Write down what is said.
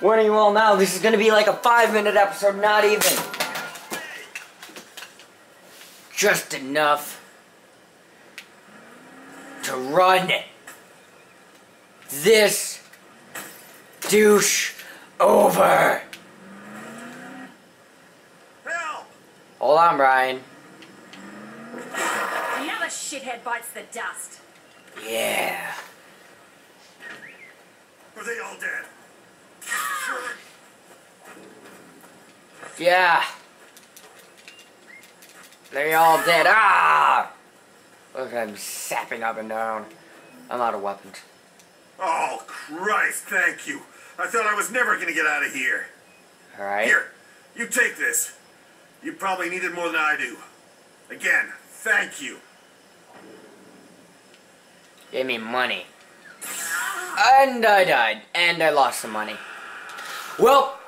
Warning you all now, this is gonna be like a five minute episode, not even. Just enough to run this douche over. Help! Hold on, Brian. Another other shithead bites the dust. Yeah. Are they all dead? Yeah. They're all dead. Ah! Look, I'm sapping up and down. I'm out of weapons. Oh, Christ, thank you. I thought I was never gonna get out of here. Alright? Here, you take this. You probably need it more than I do. Again, thank you. Give me money. And I died. And I lost some money. Well,